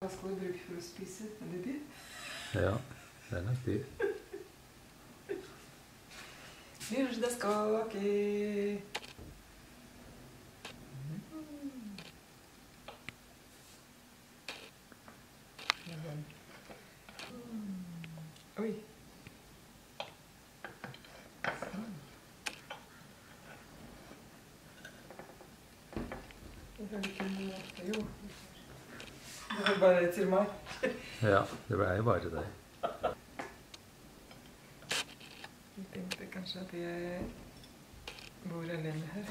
Hva skal du bruke for å spise? Det dyr? Ja, det er nok dyr. Virzdeskaki. Oi. Sånn. bare til meg. Ja, det er jo bare deg. Jeg tenkte kanskje at jeg bor alene her.